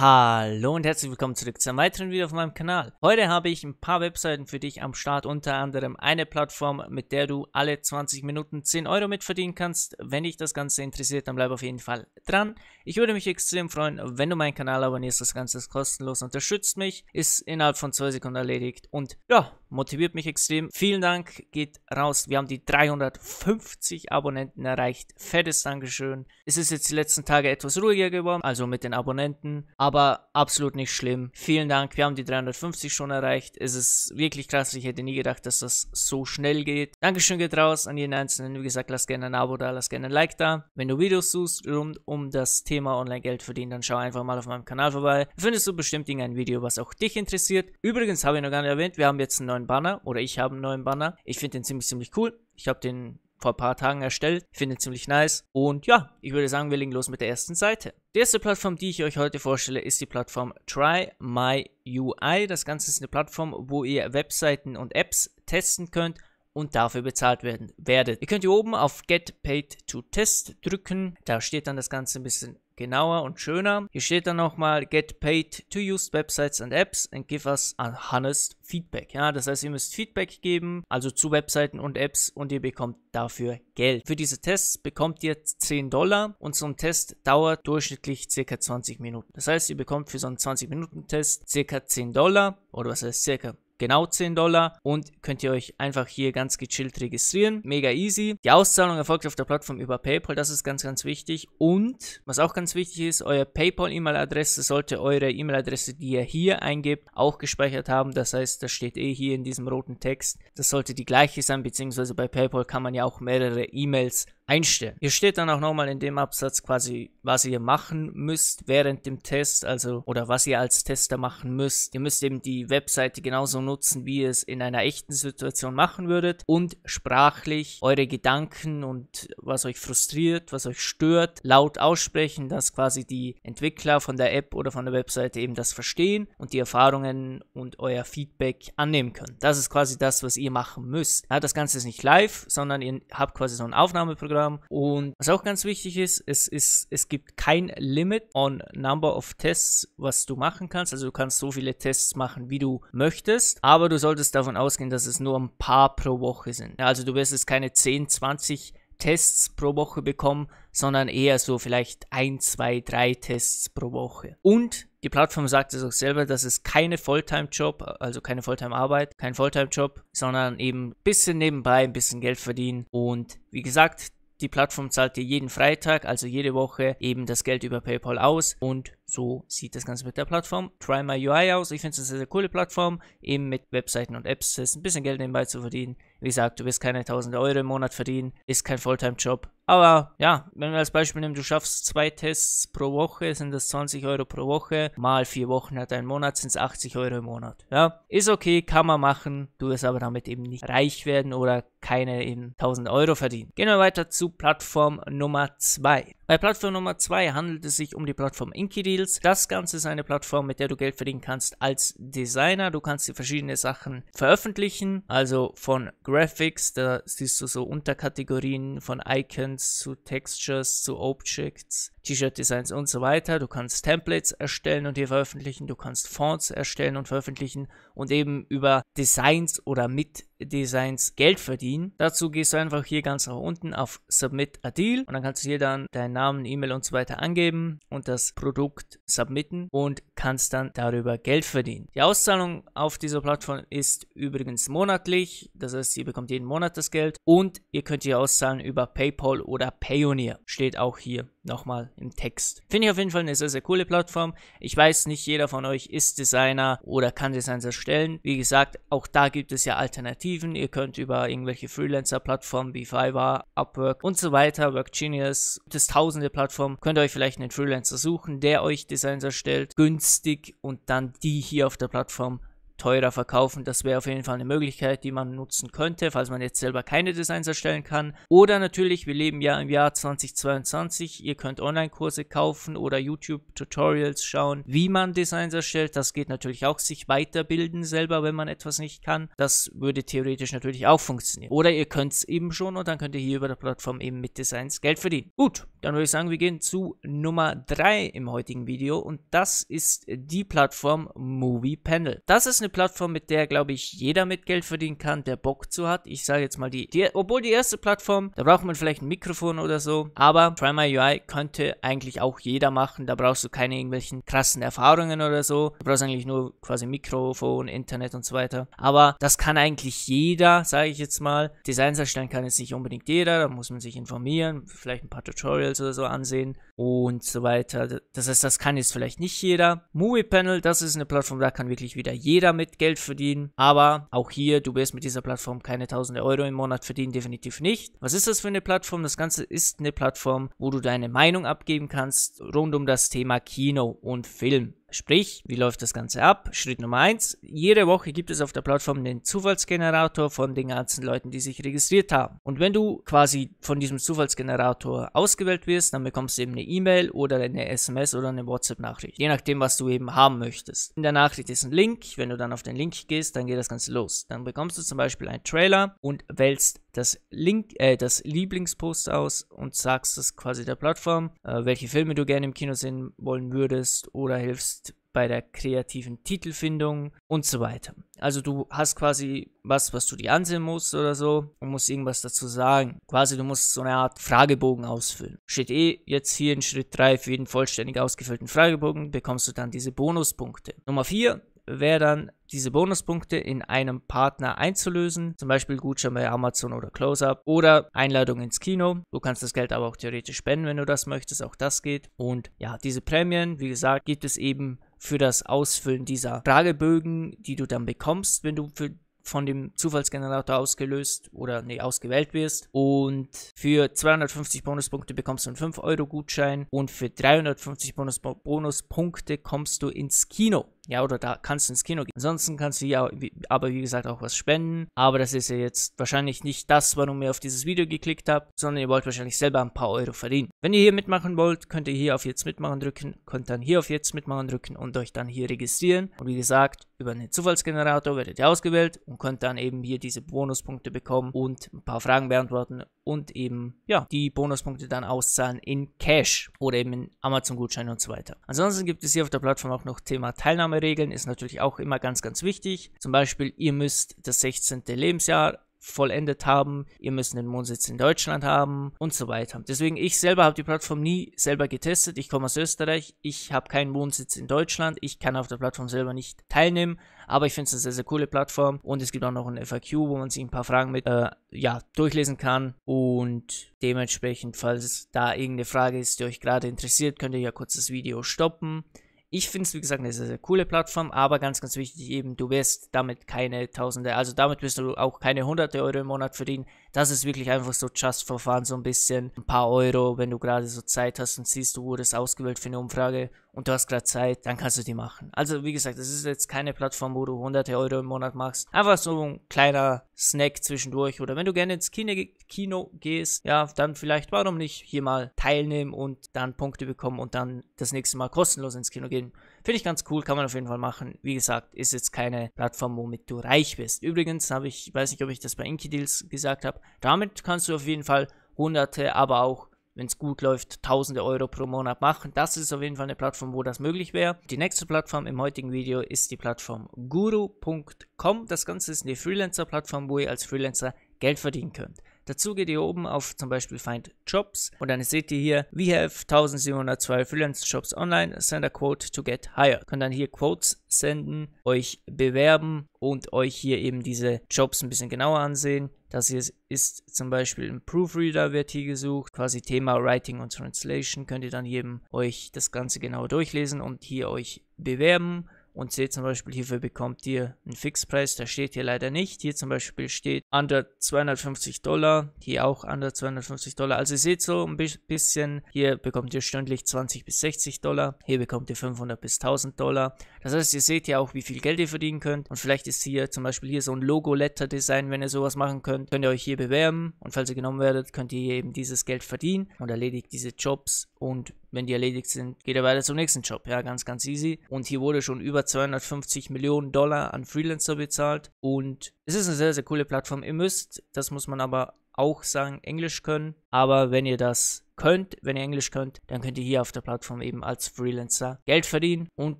Hallo und herzlich willkommen zurück zu einem weiteren Video auf meinem Kanal. Heute habe ich ein paar Webseiten für dich am Start, unter anderem eine Plattform, mit der du alle 20 Minuten 10 Euro mitverdienen kannst. Wenn dich das Ganze interessiert, dann bleib auf jeden Fall dran. Ich würde mich extrem freuen, wenn du meinen Kanal abonnierst, das Ganze ist kostenlos, unterstützt mich, ist innerhalb von 2 Sekunden erledigt und ja, motiviert mich extrem. Vielen Dank, geht raus, wir haben die 350 Abonnenten erreicht, fettes Dankeschön. Es ist jetzt die letzten Tage etwas ruhiger geworden, also mit den Abonnenten, aber absolut nicht schlimm. Vielen Dank, wir haben die 350 schon erreicht. Es ist wirklich krass, ich hätte nie gedacht, dass das so schnell geht. Dankeschön geht raus an jeden Einzelnen. Wie gesagt, lass gerne ein Abo da, lass gerne ein Like da. Wenn du Videos suchst rund um das Thema Online-Geld verdienen, dann schau einfach mal auf meinem Kanal vorbei. Findest du bestimmt irgendein Video, was auch dich interessiert. Übrigens habe ich noch gar nicht erwähnt, wir haben jetzt einen neuen Banner oder ich habe einen neuen Banner. Ich finde den ziemlich, ziemlich cool. Ich habe den vor ein paar Tagen erstellt. Finde ziemlich nice. Und ja, ich würde sagen, wir legen los mit der ersten Seite. Die erste Plattform, die ich euch heute vorstelle, ist die Plattform Try My UI. Das Ganze ist eine Plattform, wo ihr Webseiten und Apps testen könnt und dafür bezahlt werden werdet. Ihr könnt hier oben auf Get Paid to Test drücken. Da steht dann das Ganze ein bisschen genauer und schöner. Hier steht dann nochmal Get paid to use websites and apps and give us honest feedback. Ja, das heißt, ihr müsst Feedback geben, also zu Webseiten und Apps und ihr bekommt dafür Geld. Für diese Tests bekommt ihr 10 Dollar und so ein Test dauert durchschnittlich circa 20 Minuten. Das heißt, ihr bekommt für so einen 20 Minuten Test circa 10 Dollar oder was heißt circa genau 10 Dollar und könnt ihr euch einfach hier ganz gechillt registrieren. Mega easy. Die Auszahlung erfolgt auf der Plattform über PayPal, das ist ganz, ganz wichtig. Und was auch ganz wichtig ist, euer PayPal-E-Mail-Adresse sollte eure E-Mail-Adresse, die ihr hier eingebt, auch gespeichert haben. Das heißt, das steht eh hier in diesem roten Text. Das sollte die gleiche sein, beziehungsweise bei PayPal kann man ja auch mehrere E-Mails einstellen. Hier steht dann auch nochmal in dem Absatz quasi, was ihr machen müsst während dem Test, also oder was ihr als Tester machen müsst. Ihr müsst eben die Webseite genauso nutzen, wie ihr es in einer echten Situation machen würdet und sprachlich eure Gedanken und was euch frustriert, was euch stört, laut aussprechen, dass quasi die Entwickler von der App oder von der Webseite eben das verstehen und die Erfahrungen und euer Feedback annehmen können. Das ist quasi das, was ihr machen müsst. Ja, das Ganze ist nicht live, sondern ihr habt quasi so ein Aufnahmeprogramm Instagram. Und was auch ganz wichtig ist, es, ist, es gibt kein Limit on Number of Tests, was du machen kannst. Also du kannst so viele Tests machen, wie du möchtest. Aber du solltest davon ausgehen, dass es nur ein paar pro Woche sind. Also du wirst jetzt keine 10, 20 Tests pro Woche bekommen, sondern eher so vielleicht ein, zwei, drei Tests pro Woche. Und die Plattform sagt es auch selber, dass es keine Fulltime-Job, also keine Fulltime-Arbeit, kein Fulltime-Job, sondern eben ein bisschen nebenbei ein bisschen Geld verdienen. Und wie gesagt, die Plattform zahlt dir jeden Freitag, also jede Woche, eben das Geld über PayPal aus und so sieht das Ganze mit der Plattform Try My UI aus. Ich finde es eine sehr, sehr coole Plattform, eben mit Webseiten und Apps. Ist ein bisschen Geld nebenbei zu verdienen. Wie gesagt, du wirst keine 1000 Euro im Monat verdienen, ist kein Fulltime-Job. Aber ja, wenn wir als Beispiel nehmen, du schaffst zwei Tests pro Woche, sind das 20 Euro pro Woche, mal vier Wochen hat ein Monat, sind es 80 Euro im Monat. Ja, ist okay, kann man machen, du wirst aber damit eben nicht reich werden oder keine eben 1000 Euro verdienen. Gehen wir weiter zu Plattform Nummer 2. Bei Plattform Nummer 2 handelt es sich um die Plattform Inky-Deals. Das Ganze ist eine Plattform, mit der du Geld verdienen kannst als Designer. Du kannst dir verschiedene Sachen veröffentlichen, also von Graphics, da siehst du so Unterkategorien von Icons zu Textures zu Objects, T-Shirt-Designs und so weiter. Du kannst Templates erstellen und hier veröffentlichen, du kannst Fonts erstellen und veröffentlichen und eben über Designs oder mit Designs Geld verdienen. Dazu gehst du einfach hier ganz nach unten auf Submit a Deal und dann kannst du hier dann deinen Namen, E-Mail und so weiter angeben und das Produkt submitten und kannst dann darüber Geld verdienen. Die Auszahlung auf dieser Plattform ist übrigens monatlich, das heißt, ihr bekommt jeden Monat das Geld und ihr könnt hier auszahlen über PayPal oder Payoneer. Steht auch hier nochmal im Text. Finde ich auf jeden Fall eine sehr, sehr coole Plattform. Ich weiß, nicht jeder von euch ist Designer oder kann Designs erstellen. Wie gesagt, auch da gibt es ja Alternativen. Ihr könnt über irgendwelche Freelancer-Plattformen wie Fiverr, Upwork und so weiter, WorkGenius, gibt es tausende Plattformen, könnt ihr euch vielleicht einen Freelancer suchen, der euch Designs erstellt, günstig und dann die hier auf der Plattform teurer verkaufen. Das wäre auf jeden Fall eine Möglichkeit, die man nutzen könnte, falls man jetzt selber keine Designs erstellen kann. Oder natürlich, wir leben ja im Jahr 2022. Ihr könnt Online-Kurse kaufen oder YouTube-Tutorials schauen, wie man Designs erstellt. Das geht natürlich auch, sich weiterbilden selber, wenn man etwas nicht kann. Das würde theoretisch natürlich auch funktionieren. Oder ihr könnt es eben schon und dann könnt ihr hier über der Plattform eben mit Designs Geld verdienen. Gut, dann würde ich sagen, wir gehen zu Nummer 3 im heutigen Video und das ist die Plattform Movie Panel. Das ist eine Plattform, mit der, glaube ich, jeder mit Geld verdienen kann, der Bock zu hat. Ich sage jetzt mal die, die, obwohl die erste Plattform, da braucht man vielleicht ein Mikrofon oder so, aber Primer UI könnte eigentlich auch jeder machen. Da brauchst du keine irgendwelchen krassen Erfahrungen oder so. Du brauchst eigentlich nur quasi Mikrofon, Internet und so weiter. Aber das kann eigentlich jeder, sage ich jetzt mal. Designs erstellen kann jetzt nicht unbedingt jeder, da muss man sich informieren, vielleicht ein paar Tutorials oder so ansehen und so weiter. Das heißt, das kann jetzt vielleicht nicht jeder. Movie Panel, das ist eine Plattform, da kann wirklich wieder jeder mit Geld verdienen. Aber auch hier, du wirst mit dieser Plattform keine tausende Euro im Monat verdienen, definitiv nicht. Was ist das für eine Plattform? Das Ganze ist eine Plattform, wo du deine Meinung abgeben kannst rund um das Thema Kino und Film. Sprich, wie läuft das Ganze ab? Schritt Nummer 1. Jede Woche gibt es auf der Plattform den Zufallsgenerator von den ganzen Leuten, die sich registriert haben. Und wenn du quasi von diesem Zufallsgenerator ausgewählt wirst, dann bekommst du eben eine E-Mail oder eine SMS oder eine WhatsApp-Nachricht. Je nachdem, was du eben haben möchtest. In der Nachricht ist ein Link. Wenn du dann auf den Link gehst, dann geht das Ganze los. Dann bekommst du zum Beispiel einen Trailer und wählst das Link, äh, das Lieblingspost aus und sagst es quasi der Plattform, äh, welche Filme du gerne im Kino sehen wollen würdest oder hilfst bei der kreativen Titelfindung und so weiter. Also du hast quasi was, was du dir ansehen musst oder so und musst irgendwas dazu sagen. Quasi du musst so eine Art Fragebogen ausfüllen. Steht eh jetzt hier in Schritt 3 für jeden vollständig ausgefüllten Fragebogen bekommst du dann diese Bonuspunkte. Nummer 4 wäre dann diese Bonuspunkte in einem Partner einzulösen, zum Beispiel Gutschein bei Amazon oder Close-Up oder Einladung ins Kino. Du kannst das Geld aber auch theoretisch spenden, wenn du das möchtest, auch das geht. Und ja, diese Prämien, wie gesagt, gibt es eben für das Ausfüllen dieser Fragebögen, die du dann bekommst, wenn du für von dem Zufallsgenerator ausgelöst oder nee, ausgewählt wirst. Und für 250 Bonuspunkte bekommst du einen 5-Euro-Gutschein und für 350 Bonus Bonuspunkte kommst du ins Kino. Ja, oder da kannst du ins Kino gehen. Ansonsten kannst du ja, aber wie gesagt, auch was spenden. Aber das ist ja jetzt wahrscheinlich nicht das, warum ihr auf dieses Video geklickt habt, sondern ihr wollt wahrscheinlich selber ein paar Euro verdienen. Wenn ihr hier mitmachen wollt, könnt ihr hier auf Jetzt mitmachen drücken, könnt dann hier auf Jetzt mitmachen drücken und euch dann hier registrieren. Und wie gesagt, über einen Zufallsgenerator werdet ihr ausgewählt und könnt dann eben hier diese Bonuspunkte bekommen und ein paar Fragen beantworten und eben, ja, die Bonuspunkte dann auszahlen in Cash oder eben in Amazon-Gutscheine und so weiter. Ansonsten gibt es hier auf der Plattform auch noch Thema Teilnahme Regeln ist natürlich auch immer ganz, ganz wichtig. Zum Beispiel, ihr müsst das 16. Lebensjahr vollendet haben, ihr müsst einen Wohnsitz in Deutschland haben und so weiter. Deswegen, ich selber habe die Plattform nie selber getestet. Ich komme aus Österreich, ich habe keinen Wohnsitz in Deutschland, ich kann auf der Plattform selber nicht teilnehmen, aber ich finde es eine sehr, sehr coole Plattform und es gibt auch noch ein FAQ, wo man sich ein paar Fragen mit, äh, ja, durchlesen kann und dementsprechend, falls da irgendeine Frage ist, die euch gerade interessiert, könnt ihr ja kurz das Video stoppen ich finde es, wie gesagt, eine sehr, sehr coole Plattform, aber ganz, ganz wichtig eben, du wirst damit keine Tausende, also damit wirst du auch keine Hunderte Euro im Monat verdienen. Das ist wirklich einfach so just for fun, so ein bisschen, ein paar Euro, wenn du gerade so Zeit hast und siehst, du wurdest ausgewählt für eine Umfrage und du hast gerade Zeit, dann kannst du die machen. Also wie gesagt, das ist jetzt keine Plattform, wo du hunderte Euro im Monat machst. Einfach so ein kleiner Snack zwischendurch. Oder wenn du gerne ins Kino, Kino gehst, ja, dann vielleicht, warum nicht hier mal teilnehmen und dann Punkte bekommen und dann das nächste Mal kostenlos ins Kino gehen. Finde ich ganz cool, kann man auf jeden Fall machen. Wie gesagt, ist jetzt keine Plattform, womit du reich bist. Übrigens habe ich, weiß nicht, ob ich das bei Inky Deals gesagt habe, damit kannst du auf jeden Fall hunderte, aber auch wenn es gut läuft, tausende Euro pro Monat machen. Das ist auf jeden Fall eine Plattform, wo das möglich wäre. Die nächste Plattform im heutigen Video ist die Plattform guru.com. Das Ganze ist eine Freelancer-Plattform, wo ihr als Freelancer Geld verdienen könnt. Dazu geht ihr oben auf zum Beispiel Find Jobs und dann seht ihr hier, we have 1702 Freelance Jobs online, send a quote to get hired. Könnt dann hier Quotes senden, euch bewerben und euch hier eben diese Jobs ein bisschen genauer ansehen. Das hier ist zum Beispiel ein Proofreader wird hier gesucht, quasi Thema Writing und Translation. Könnt ihr dann eben euch das Ganze genau durchlesen und hier euch bewerben und seht zum Beispiel, hierfür bekommt ihr einen Fixpreis, der steht hier leider nicht. Hier zum Beispiel steht under 250 Dollar, hier auch under 250 Dollar. Also ihr seht so ein bisschen, hier bekommt ihr stündlich 20 bis 60 Dollar, hier bekommt ihr 500 bis 1000 Dollar. Das heißt, ihr seht ja auch, wie viel Geld ihr verdienen könnt und vielleicht ist hier zum Beispiel hier so ein Logo-Letter-Design, wenn ihr sowas machen könnt, könnt ihr euch hier bewerben und falls ihr genommen werdet, könnt ihr eben dieses Geld verdienen und erledigt diese Jobs und wenn die erledigt sind, geht er weiter zum nächsten Job. Ja, ganz, ganz easy. Und hier wurde schon über 250 Millionen Dollar an Freelancer bezahlt. Und es ist eine sehr, sehr coole Plattform. Ihr müsst, das muss man aber auch sagen, Englisch können. Aber wenn ihr das könnt, wenn ihr Englisch könnt, dann könnt ihr hier auf der Plattform eben als Freelancer Geld verdienen und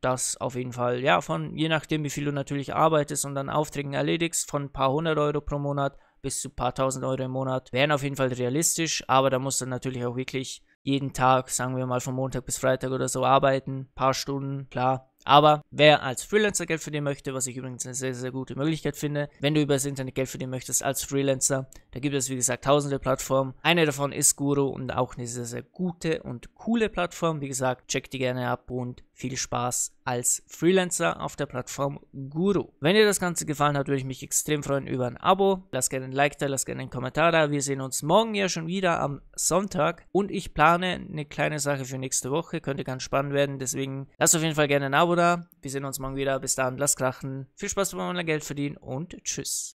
das auf jeden Fall, ja, von je nachdem, wie viel du natürlich arbeitest und dann Aufträgen erledigst, von ein paar hundert Euro pro Monat bis zu ein paar tausend Euro im Monat, wären auf jeden Fall realistisch, aber da muss dann natürlich auch wirklich jeden Tag, sagen wir mal von Montag bis Freitag oder so arbeiten, paar Stunden, klar. Aber wer als Freelancer Geld verdienen möchte, was ich übrigens eine sehr, sehr gute Möglichkeit finde, wenn du über das Internet Geld verdienen möchtest als Freelancer, da gibt es wie gesagt tausende Plattformen. Eine davon ist Guru und auch eine sehr, sehr gute und coole Plattform. Wie gesagt, check die gerne ab und viel Spaß als Freelancer auf der Plattform Guru. Wenn dir das Ganze gefallen hat, würde ich mich extrem freuen über ein Abo. Lass gerne ein Like da, lass gerne einen Kommentar da. Wir sehen uns morgen ja schon wieder am Sonntag und ich plane eine kleine Sache für nächste Woche. Könnte ganz spannend werden, deswegen lass auf jeden Fall gerne ein Abo da. Wir sehen uns morgen wieder. Bis dann, lass krachen. Viel Spaß beim Geld verdienen und tschüss.